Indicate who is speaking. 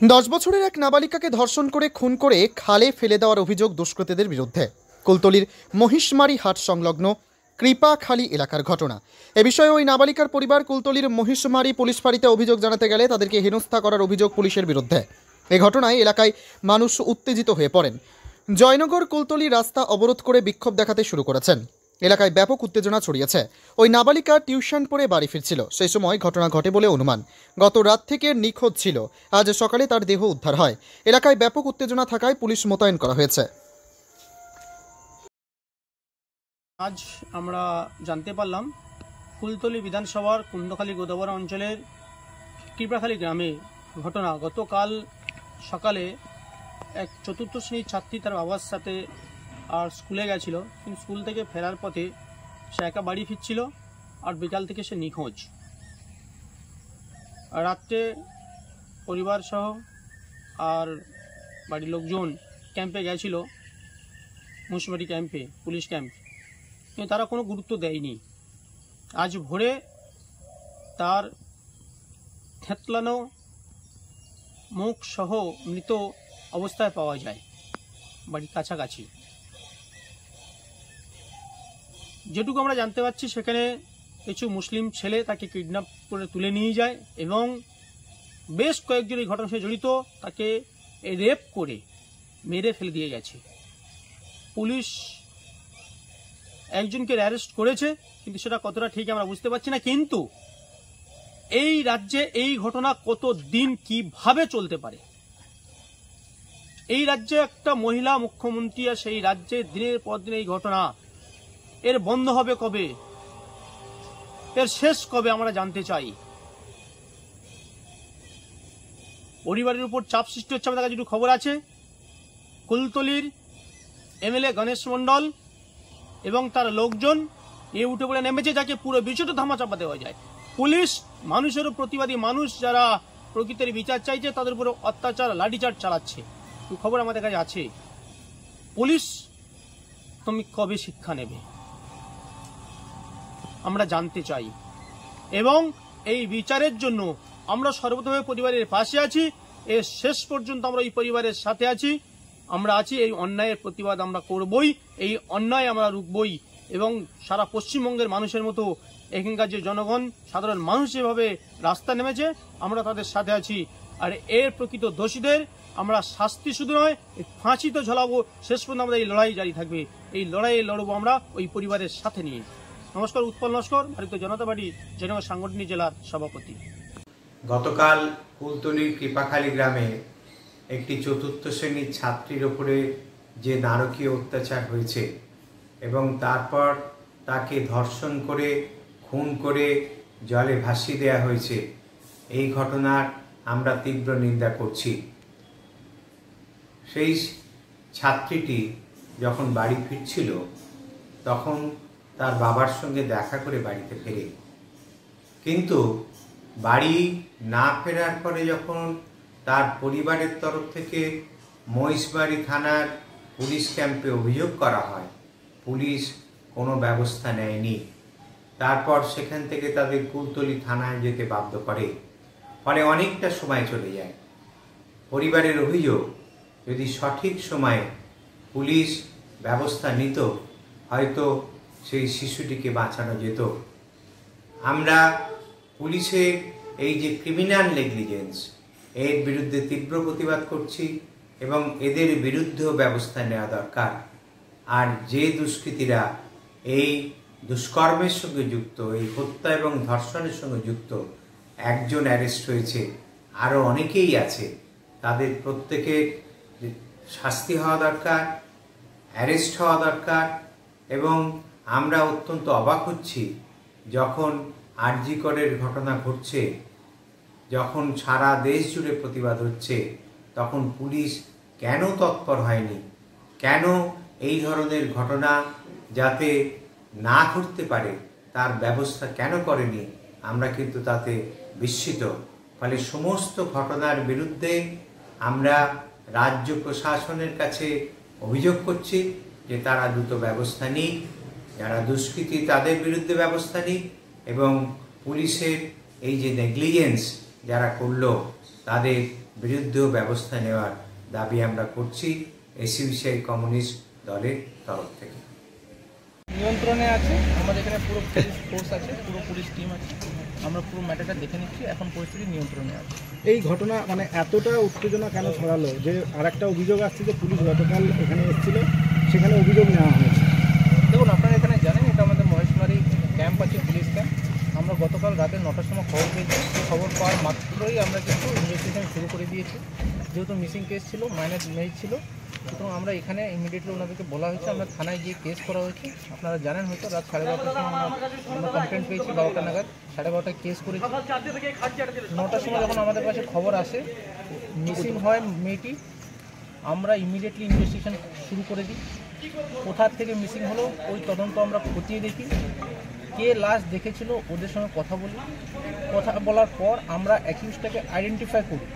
Speaker 1: দশ বছরের এক নাবালিকাকে ধর্ষণ করে খুন করে খালে ফেলে দেওয়ার অভিযোগ দুষ্কৃতীদের বিরুদ্ধে। কুলতলির মহিষমারি হাট সংলগ্ন কৃপাখালী এলাকার ঘটনা। এ বিষয়ে ওই নাবালিকার পরিবার কুলতলির মহিষমারি পুলিশ ফাঁড়িতে অভিযোগ জানাতে গেলে তাদেরকে হেনস্থা করার অভিযোগ পুলিশের বিরুদ্ধে। এ ঘটনায় এলাকায় মানুষ উত্তেজিত হয়ে পড়েন। জয়নগর কুলতলি রাস্তা অবরোধ করে বিক্ষোভ দেখাতে শুরু করেছেন। এলাকায় ব্যাপক উত্তেজনা ছড়িয়েছে। ওই নাবালিকা টিউশন পড়ে বাড়ি ফিরছিল। সেই সময় ঘটনা ঘটে বলে অনুমান। গত রাত থেকে নিখোঁজ ছিল। আজ সকালে তার দেহ উদ্ধার হয়। এলাকায় ব্যাপক উত্তেজনা থাকায় পুলিশ মোতায়েন করা হয়েছে।
Speaker 2: আজ আমরা জানতে পারলাম, ফুলতলি বিধানসভার কুন্দখালী গোদাবরা অঞ্চলের কৃপাখালী গ্রামে ঘটনা। গতকাল সকালে এক চতুর্থ শ্রেণির ছাত্রী তার বাবার সাথে আর স্কুলে গেছিল, কিন্তু স্কুল থেকে ফেরার পথে সে একা বাড়ি ফিরছিল আর বিকাল থেকে সে নিখোঁজ। রাত্রে পরিবার সহ আর বাড়ির লোকজন ক্যাম্পে গেছিল মুন্সিপালিটি ক্যাম্পে পুলিশ ক্যাম্প কিন্তু তারা কোনো গুরুত্ব দেয়নি। আজ ভোরে তার থেতলানো মুখ সহ মৃত অবস্থায় পাওয়া যায়, বাড়ির কাছাকাছি। যেটুকু আমরা জানতে পারছি, সেখানে কিছু মুসলিম ছেলে তাকে কিডন্যাপ করে তুলে নিয়ে যায় এবং বেশ কয়েকজন এই ঘটনার সাথে জড়িত, তাকে রেপ করে মেরে ফেলে দিয়ে গেছে। পুলিশ একজনকে অ্যারেস্ট করেছে, কিন্তু সেটা কতটা ঠিক আমরা বুঝতে পারছি না, কিন্তু এই রাজ্যে এই ঘটনা কত দিন কীভাবে চলতে পারে? এই রাজ্যে একটা মহিলা মুখ্যমন্ত্রী আর সেই রাজ্যে দিনের পর দিন এই ঘটনা এর বন্ধ হবে কবে? এর শেষ কবে আমরা জানতে চাই। পরিবারের উপর চাপ সৃষ্টি হচ্ছে আমাদের কাছে একটু খবর আছে। কুলতলির এমএলএ গণেশ মণ্ডল এবং তার লোকজন এ উঠে পড়ে নেমেছে যাকে পুরো বিষয়টা ধামাচাপা দেওয়া যায়। পুলিশ মানুষেরও প্রতিবাদী মানুষ যারা প্রকৃতির বিচার চাইছে, তাদের উপরে অত্যাচার, লাঠিচার্জ চালাচ্ছে। খবর আমাদের কাছে আছে। পুলিশ, তুমি কবে শিক্ষা নেবে? আমরা জানতে চাই। এবং এই বিচারের জন্য আমরা সর্বতভাবে পরিবারের পাশে আছি। এর শেষ পর্যন্ত আমরা এই পরিবারের সাথে আছি। আমরা আছি, এই অন্যায়ের প্রতিবাদ আমরা করবই, এই অন্যায় আমরা রুখবই। এবং সারা পশ্চিমবঙ্গের মানুষের মতো এখানকার যে জনগণ, সাধারণ মানুষ যেভাবে রাস্তা নেমেছে, আমরা তাদের সাথে আছি। আর এর প্রকৃত দোষীদের আমরা শাস্তি শুধু নয় ফাঁসি তো ঝলাবো, শেষ পর্যন্ত আমাদের এই লড়াই জারি থাকবে। এই লড়াইয়ে লড়বো আমরা ওই পরিবারের সাথে নিয়ে। নমস্কার, উৎপল নস্কর, ভারতীয় জনতা পার্টি, জেনেভা সাংগঠনিক জেলার সভাপতি।
Speaker 3: গতকাল কুলতলির কৃপাখালী গ্রামে একটি চতুর্থ শ্রেণির ছাত্রীর ওপরে যে নারকীয় অত্যাচার হয়েছে এবং তারপর তাকে ধর্ষণ করে, খুন করে জলে ভাসিয়ে দেওয়া হয়েছে, এই ঘটনার আমরা তীব্র নিন্দা করছি। সেই ছাত্রীটি যখন বাড়ি ফিরছিল, তখন তার বাবার সঙ্গে দেখা করে বাড়িতে ফেরে। কিন্তু বাড়ি না ফেরার পরে যখন তার পরিবারের তরফ থেকে মহিষবাড়ি থানার পুলিশ ক্যাম্পে অভিযোগ করা হয়, পুলিশ কোনো ব্যবস্থা নেয়নি। তারপর সেখান থেকে তাদের কুলতলি থানায় যেতে বাধ্য করে। ফলে অনেকটা সময় চলে যায়। পরিবারের অভিযোগ, যদি সঠিক সময়ে পুলিশ ব্যবস্থা নিত, হয়তো সেই শিশুটিকে বাঁচানো যেত। আমরা পুলিশের এই যে ক্রিমিনাল নেগলিজেন্স এর বিরুদ্ধে তীব্র প্রতিবাদ করছি এবং এদের বিরুদ্ধেও ব্যবস্থা নেওয়া দরকার। আর যে দুষ্কৃতীরা এই দুষ্কর্মের সঙ্গে যুক্ত, এই হত্যা এবং ধর্ষণের সঙ্গে যুক্ত, একজন অ্যারেস্ট হয়েছে আরও অনেকেই আছে, তাদের প্রত্যেকের শাস্তি হওয়া দরকার অ্যারেস্ট হওয়া দরকার এবং আমরা অত্যন্ত অবাক হচ্ছি যখন আরজিকরের ঘটনা ঘটছে। যখন সারা দেশ জুড়ে প্রতিবাদ হচ্ছে, তখন পুলিশ কেন তৎপর হয়নি? কেন এই ধরনের ঘটনা যাতে না ঘটতে পারে, তার ব্যবস্থা কেন করেনি? আমরা কিন্তু তাতে বিস্মিত। ফলে সমস্ত ঘটনার বিরুদ্ধে আমরা রাজ্য প্রশাসনের কাছে অভিযোগ করছি যে তারা দ্রুত ব্যবস্থা নিক। যারা দুষ্কৃতী তাদের বিরুদ্ধে ব্যবস্থা নিক এবং পুলিশের এই যে নেগলিজেন্স যারা করল তাদের বিরুদ্ধেও ব্যবস্থা নেওয়ার দাবি আমরা করছি এসইউসিআই কমিউনিস্ট দলের তরফ থেকে।
Speaker 4: নিয়ন্ত্রণে আছে আমাদের এখানে পুরো পুলিশ ফোর্স আছে পুরো পুলিশ টিম আছে আমরা পুরো ম্যাটারটা দেখে নিচ্ছি এখন পরিস্থিতি নিয়ন্ত্রণে আছে।
Speaker 5: এই ঘটনা মানে এতটা উত্তেজনা কেন ছড়ালো যে আরেকটা অভিযোগ আসছে যে পুলিশ গতকাল এখানে এসেছিল সেখানে অভিযোগ নেওয়া হয়েছে
Speaker 4: দেখুন আপনারা এখানে জানেন এটা আমাদের মহেশমারি আছে পুলিশ ক্যাম্প আমরা গতকাল রাতে নটার সময় খবর পেয়েছি। খবর পাওয়ার মাত্রই আমরা কিন্তু ইনভেস্টিগেশন শুরু করে দিয়েছি। যেহেতু মিসিং কেস ছিল মাইনাস ইমেজ ছিল, সুতরাং আমরা এখানে ইমিডিয়েটলি ওনাদেরকে বলা হয়েছে, আমরা থানায় গিয়ে কেস করা হয়েছে। আপনারা জানেন হয়তো রাত সাড়ে বারোটার সময় আমরা আমরা কমপ্লেন পেয়েছি বারোটা নাগাদ। সাড়ে বারোটায় কেস করেছি। নটার সময় যখন আমাদের কাছে খবর আসে মিসিং হয় মেয়েটি, আমরা ইমিডিয়েটলি ইনভেস্টিগেশন শুরু করে দিই। কোথার থেকে মিসিং হলো, ওই তদন্ত আমরা খতিয়ে দেখি। কে লাস্ট দেখেছিল ওদের সঙ্গে কথা বলি। কথা বলার পর আমরা অ্যাকিউজটাকে আইডেন্টিফাই করি।